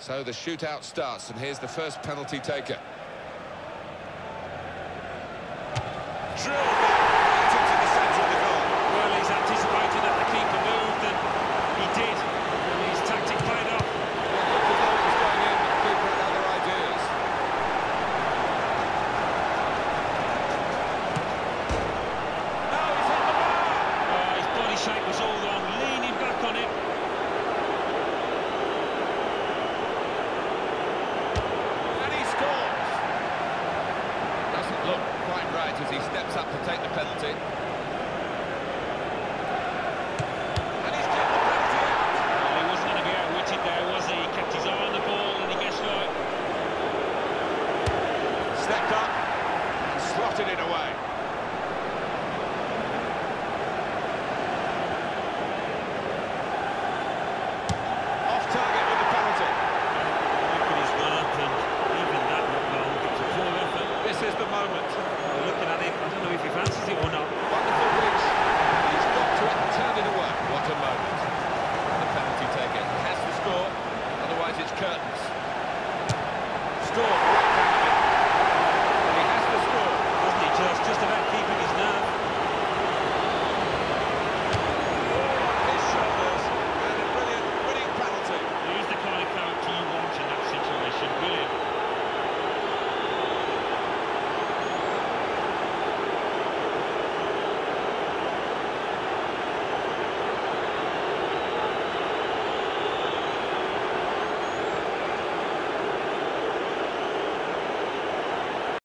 So the shootout starts, and here's the first penalty taker. Drill. right as he steps up to take the penalty. And he's kept the penalty out. Well, he wasn't going to be outwitted there, was he? He kept his eye on the ball and he guessed right. Stepped up and slotted it away. the moment. We're looking at it. I don't know if he fancies it or not. Wonderful reach. He's got to it, turn it away. What a moment. And the penalty taken. has to score, otherwise it's curtains. Score.